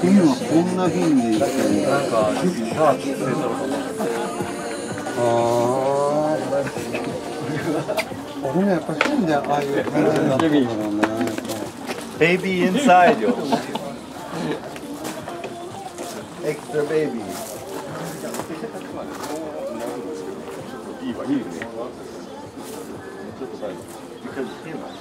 冬はこんな日になんかさあきついだろうああ俺もやっぱ変だよああいう感じになってるんだねベイビーインサイドエクストラベイビーいいわいいねちょっと最後 Because human.